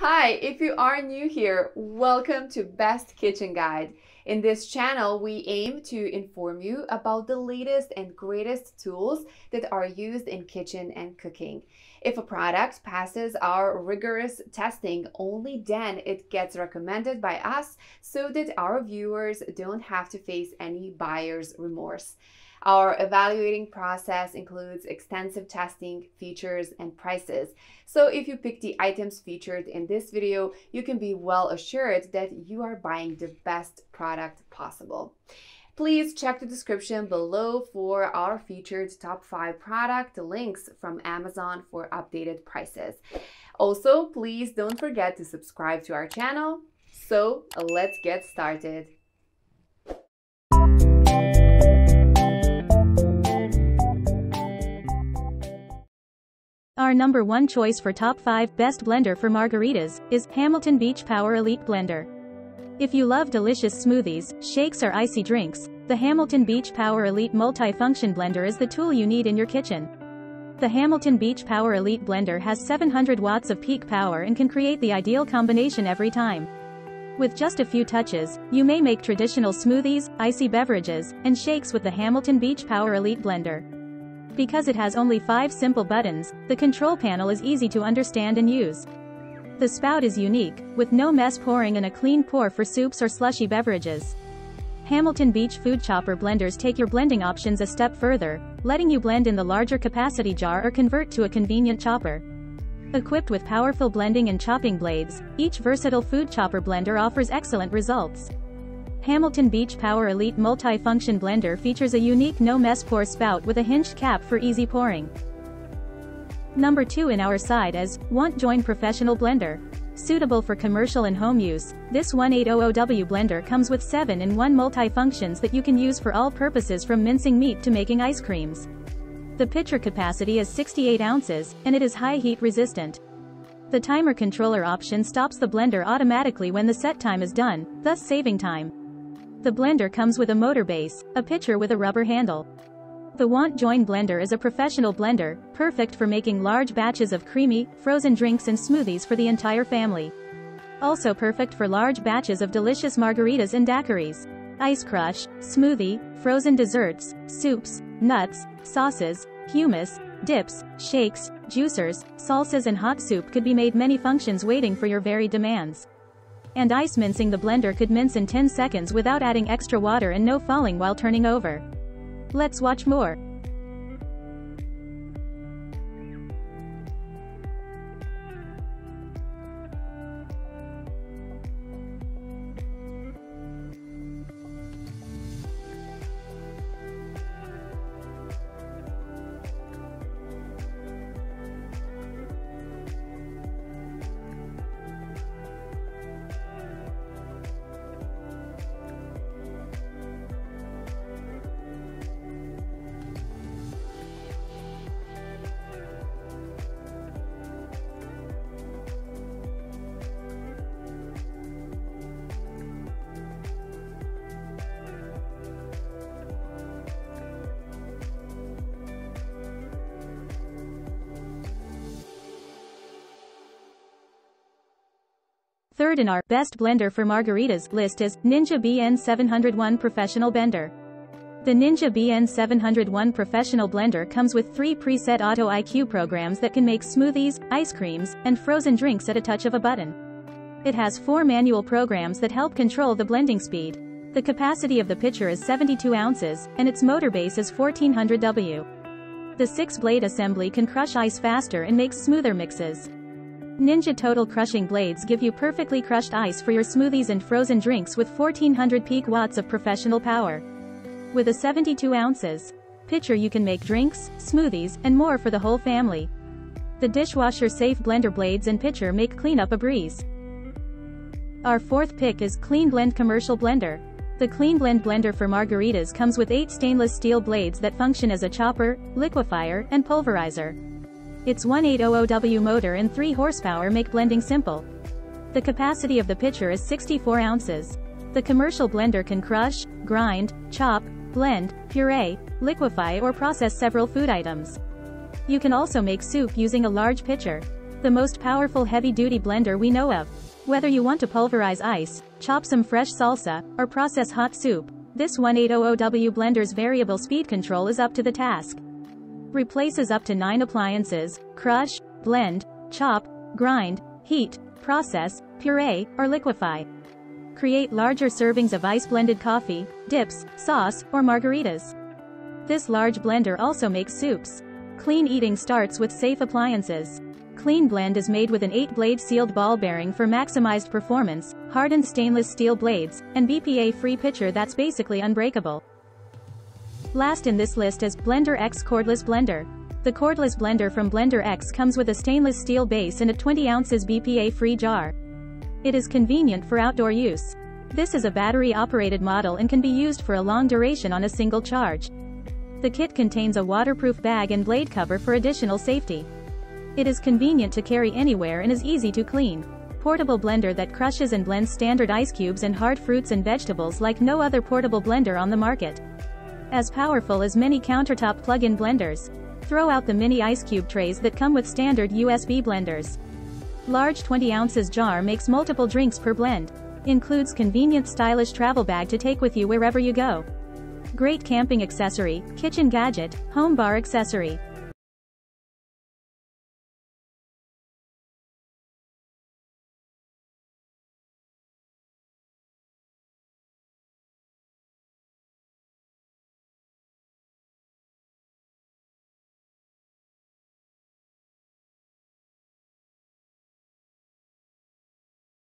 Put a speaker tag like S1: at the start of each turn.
S1: Hi, if you are new here, welcome to Best Kitchen Guide. In this channel, we aim to inform you about the latest and greatest tools that are used in kitchen and cooking. If a product passes our rigorous testing, only then it gets recommended by us so that our viewers don't have to face any buyer's remorse. Our evaluating process includes extensive testing, features, and prices. So if you pick the items featured in this video, you can be well assured that you are buying the best product possible. Please check the description below for our featured top 5 product links from Amazon for updated prices. Also, please don't forget to subscribe to our channel. So let's get started.
S2: Our number one choice for top 5 best blender for margaritas is Hamilton Beach Power Elite Blender. If you love delicious smoothies, shakes or icy drinks, the Hamilton Beach Power Elite Multi-Function Blender is the tool you need in your kitchen. The Hamilton Beach Power Elite Blender has 700 watts of peak power and can create the ideal combination every time. With just a few touches, you may make traditional smoothies, icy beverages, and shakes with the Hamilton Beach Power Elite Blender. Because it has only 5 simple buttons, the control panel is easy to understand and use. The spout is unique, with no mess pouring and a clean pour for soups or slushy beverages. Hamilton Beach Food Chopper blenders take your blending options a step further, letting you blend in the larger capacity jar or convert to a convenient chopper. Equipped with powerful blending and chopping blades, each versatile food chopper blender offers excellent results. Hamilton Beach Power Elite Multi-Function Blender features a unique no-mess pour spout with a hinged cap for easy pouring. Number 2 in our side is, WantJoin Professional Blender. Suitable for commercial and home use, this 1800W blender comes with 7-in-1 multi-functions that you can use for all purposes from mincing meat to making ice creams. The pitcher capacity is 68 ounces, and it is high heat resistant. The timer controller option stops the blender automatically when the set time is done, thus saving time. The blender comes with a motor base, a pitcher with a rubber handle. The WantJoin blender is a professional blender, perfect for making large batches of creamy, frozen drinks and smoothies for the entire family. Also perfect for large batches of delicious margaritas and daiquiris. Ice crush, smoothie, frozen desserts, soups, nuts, sauces, hummus, dips, shakes, juicers, salsas and hot soup could be made many functions waiting for your varied demands. And ice mincing the blender could mince in 10 seconds without adding extra water and no falling while turning over. Let's watch more. Third in our Best Blender for Margaritas list is Ninja BN701 Professional Blender. The Ninja BN701 Professional Blender comes with three preset Auto IQ programs that can make smoothies, ice creams, and frozen drinks at a touch of a button. It has four manual programs that help control the blending speed. The capacity of the pitcher is 72 ounces, and its motor base is 1400 W. The six-blade assembly can crush ice faster and makes smoother mixes. Ninja Total Crushing Blades give you perfectly crushed ice for your smoothies and frozen drinks with 1400 peak watts of professional power. With a 72 ounces pitcher you can make drinks, smoothies, and more for the whole family. The dishwasher safe blender blades and pitcher make cleanup a breeze. Our fourth pick is CleanBlend Commercial Blender. The CleanBlend blender for margaritas comes with 8 stainless steel blades that function as a chopper, liquefier, and pulverizer. Its 1800W motor and 3 horsepower make blending simple. The capacity of the pitcher is 64 ounces. The commercial blender can crush, grind, chop, blend, puree, liquefy or process several food items. You can also make soup using a large pitcher. the most powerful heavy-duty blender we know of. Whether you want to pulverize ice, chop some fresh salsa, or process hot soup, this 1800W blender's variable speed control is up to the task. Replaces up to 9 appliances, crush, blend, chop, grind, heat, process, puree, or liquefy. Create larger servings of ice-blended coffee, dips, sauce, or margaritas. This large blender also makes soups. Clean eating starts with safe appliances. CleanBlend is made with an 8-blade sealed ball bearing for maximized performance, hardened stainless steel blades, and BPA-free pitcher that's basically unbreakable. Last in this list is Blender X Cordless Blender. The cordless blender from Blender X comes with a stainless steel base and a 20 ounces BPA-free jar. It is convenient for outdoor use. This is a battery-operated model and can be used for a long duration on a single charge. The kit contains a waterproof bag and blade cover for additional safety. It is convenient to carry anywhere and is easy to clean. Portable blender that crushes and blends standard ice cubes and hard fruits and vegetables like no other portable blender on the market. As powerful as many countertop plug-in blenders. Throw out the mini ice cube trays that come with standard USB blenders. Large 20 ounces jar makes multiple drinks per blend. Includes convenient stylish travel bag to take with you wherever you go. Great camping accessory, kitchen gadget, home bar accessory.